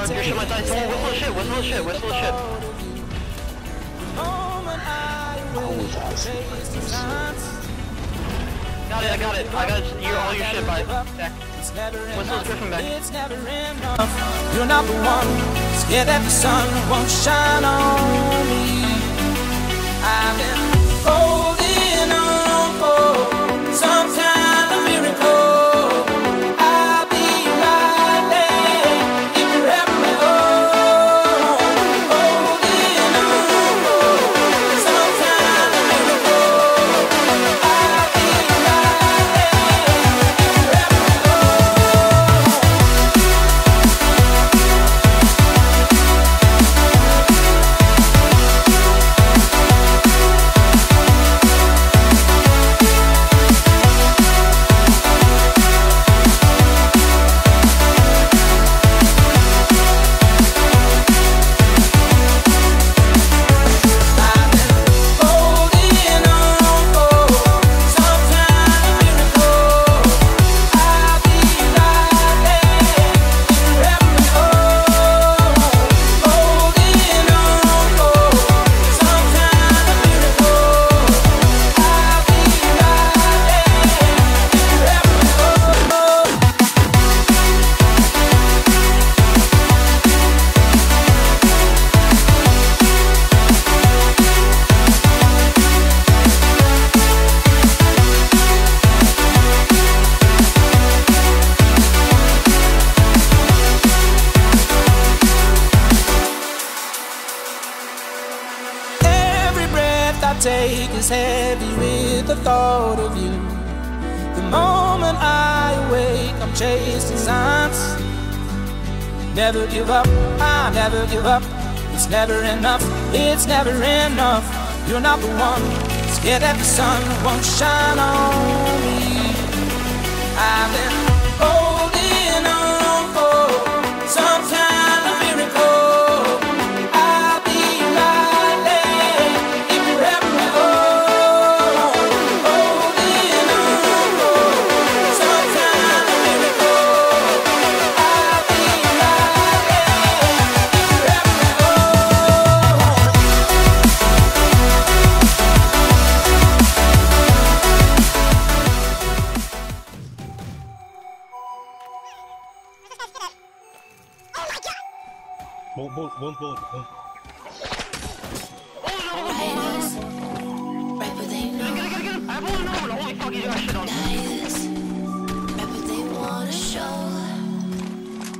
Shit die. Someone whistle shit, whistle shit, whistle shit. Got it, I got it. I got your, all your shit by. Whistle Griffin back. You're not the one scared that the sun won't shine on the thought of you. The moment I awake, I'm chasing signs. Never give up, I never give up. It's never enough, it's never enough. You're not the one scared that the sun won't shine on me. I've been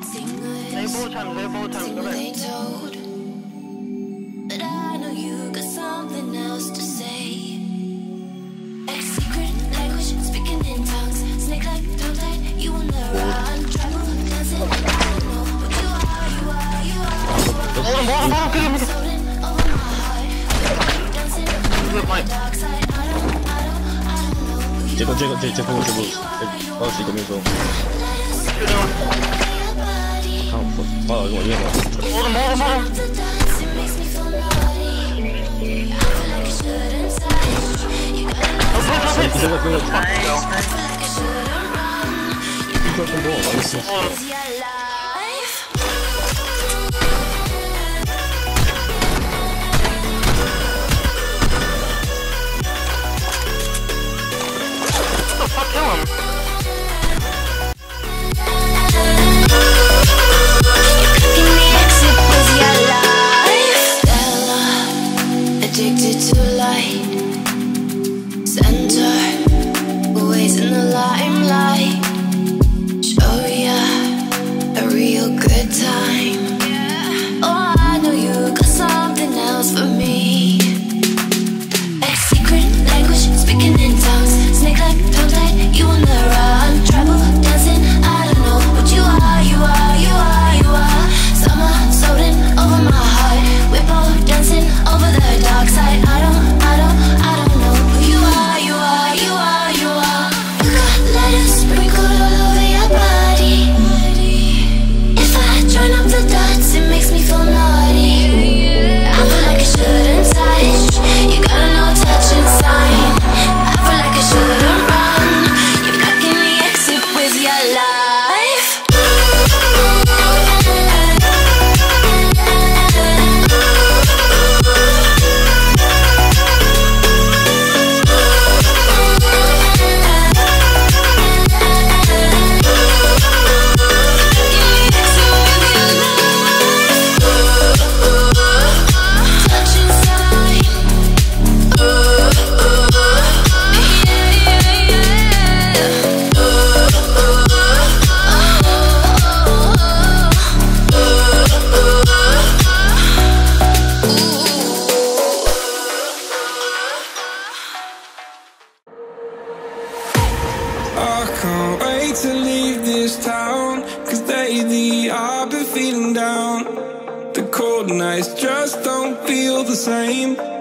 Sing They have this, bullet time, they have bullet time. sing Go what back. あクリームですうまいチェコチェコチェコチェコチェコチェコマジでごめんぞあ、まだ今言えない俺も俺もはい、どうぞ。Same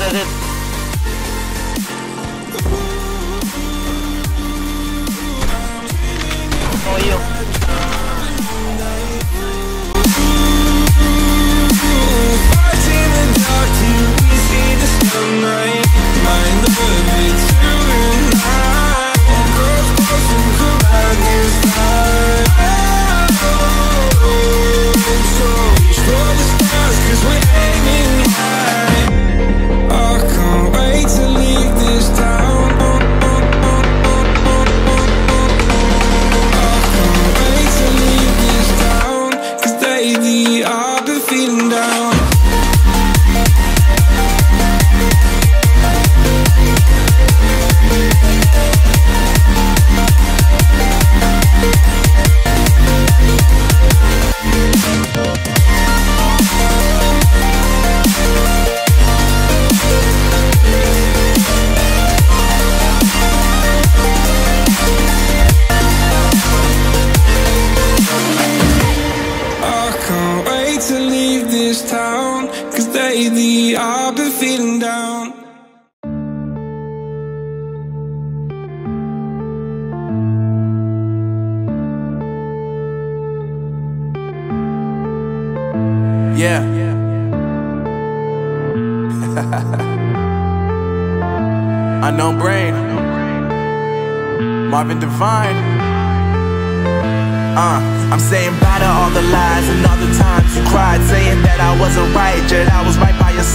da da da Yeah. Unknown brain. Marvin Divine. Uh, I'm saying bye to all the lies and all the times you cried, saying that I wasn't right, yet I was right